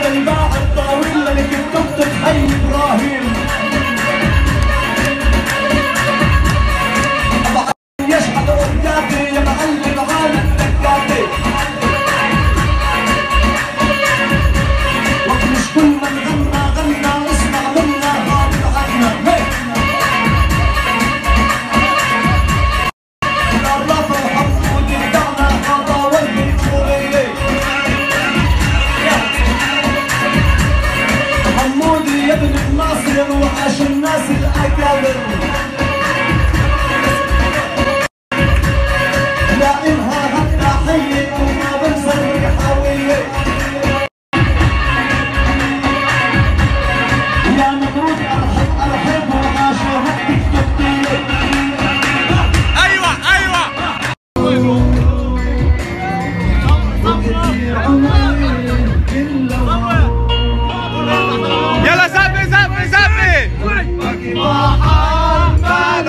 I've been. الوحش الناس سمي سمي محمد